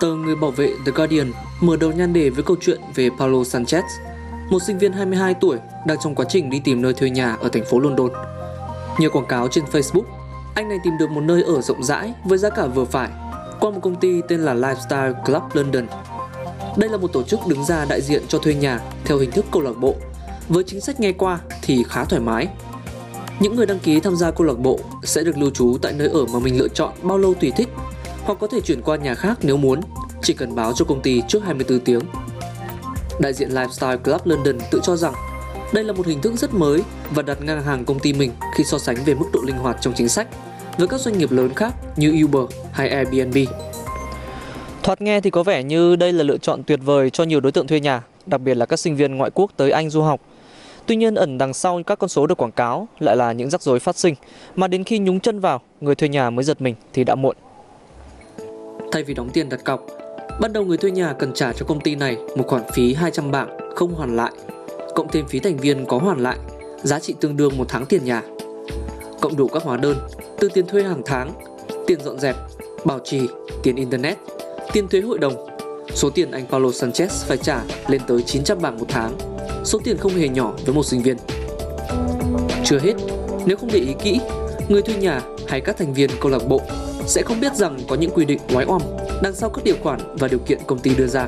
Tờ người bảo vệ The Guardian mở đầu nhan đề với câu chuyện về Paulo Sanchez, một sinh viên 22 tuổi đang trong quá trình đi tìm nơi thuê nhà ở thành phố London. Nhờ quảng cáo trên Facebook, anh này tìm được một nơi ở rộng rãi với giá cả vừa phải qua một công ty tên là Lifestyle Club London. Đây là một tổ chức đứng ra đại diện cho thuê nhà theo hình thức câu lạc bộ. Với chính sách nghe qua thì khá thoải mái. Những người đăng ký tham gia câu lạc bộ sẽ được lưu trú tại nơi ở mà mình lựa chọn bao lâu tùy thích hoặc có thể chuyển qua nhà khác nếu muốn, chỉ cần báo cho công ty trước 24 tiếng. Đại diện Lifestyle Club London tự cho rằng đây là một hình thức rất mới và đặt ngang hàng công ty mình khi so sánh về mức độ linh hoạt trong chính sách với các doanh nghiệp lớn khác như Uber hay Airbnb. Thoạt nghe thì có vẻ như đây là lựa chọn tuyệt vời cho nhiều đối tượng thuê nhà, đặc biệt là các sinh viên ngoại quốc tới Anh du học. Tuy nhiên ẩn đằng sau các con số được quảng cáo lại là những rắc rối phát sinh mà đến khi nhúng chân vào, người thuê nhà mới giật mình thì đã muộn. Thay vì đóng tiền đặt cọc, ban đầu người thuê nhà cần trả cho công ty này một khoản phí 200 bảng không hoàn lại, cộng thêm phí thành viên có hoàn lại, giá trị tương đương một tháng tiền nhà. Cộng đủ các hóa đơn, từ tiền thuê hàng tháng, tiền dọn dẹp, bảo trì, tiền internet, tiền thuế hội đồng, số tiền anh Paulo Sanchez phải trả lên tới 900 bảng một tháng, số tiền không hề nhỏ với một sinh viên. Chưa hết, nếu không để ý kỹ, người thuê nhà hay các thành viên câu lạc bộ sẽ không biết rằng có những quy định ngoái oăm đằng sau các điều khoản và điều kiện công ty đưa ra.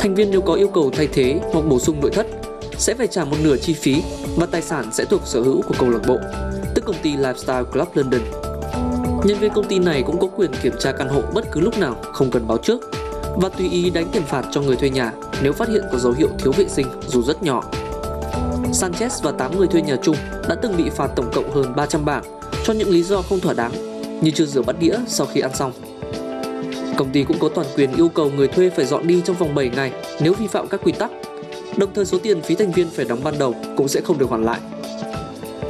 Thành viên nếu có yêu cầu thay thế hoặc bổ sung nội thất sẽ phải trả một nửa chi phí và tài sản sẽ thuộc sở hữu của câu lạc bộ, tức công ty Lifestyle Club London. Nhân viên công ty này cũng có quyền kiểm tra căn hộ bất cứ lúc nào không cần báo trước và tùy ý đánh tiền phạt cho người thuê nhà nếu phát hiện có dấu hiệu thiếu vệ sinh dù rất nhỏ. Sanchez và 8 người thuê nhà chung đã từng bị phạt tổng cộng hơn 300 bảng cho những lý do không thỏa đáng như chưa rửa bát đĩa sau khi ăn xong. Công ty cũng có toàn quyền yêu cầu người thuê phải dọn đi trong vòng 7 ngày nếu vi phạm các quy tắc. Đồng thời số tiền phí thành viên phải đóng ban đầu cũng sẽ không được hoàn lại.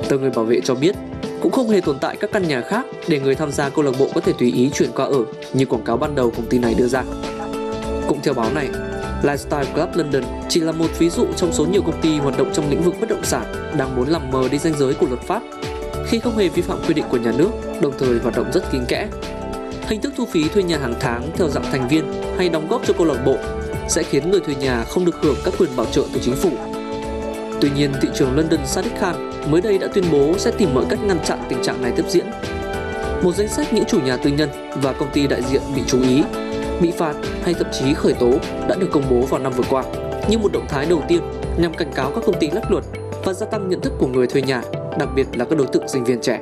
Tờ người bảo vệ cho biết cũng không hề tồn tại các căn nhà khác để người tham gia câu lạc bộ có thể tùy ý chuyển qua ở như quảng cáo ban đầu công ty này đưa ra. Cũng theo báo này, Lifestyle Club London chỉ là một ví dụ trong số nhiều công ty hoạt động trong lĩnh vực bất động sản đang muốn làm mờ đi ranh giới của luật pháp khi không hề vi phạm quy định của nhà nước, đồng thời hoạt động rất kín kẽ. Hình thức thu phí thuê nhà hàng tháng theo dạng thành viên hay đóng góp cho câu lạc bộ sẽ khiến người thuê nhà không được hưởng các quyền bảo trợ từ chính phủ. Tuy nhiên, thị trường London Sadiq Khan mới đây đã tuyên bố sẽ tìm mọi cách ngăn chặn tình trạng này tiếp diễn. Một danh sách những chủ nhà tư nhân và công ty đại diện bị chú ý, bị phạt hay thậm chí khởi tố đã được công bố vào năm vừa qua như một động thái đầu tiên nhằm cảnh cáo các công ty lách luật và gia tăng nhận thức của người thuê nhà đặc biệt là các đối tượng sinh viên trẻ.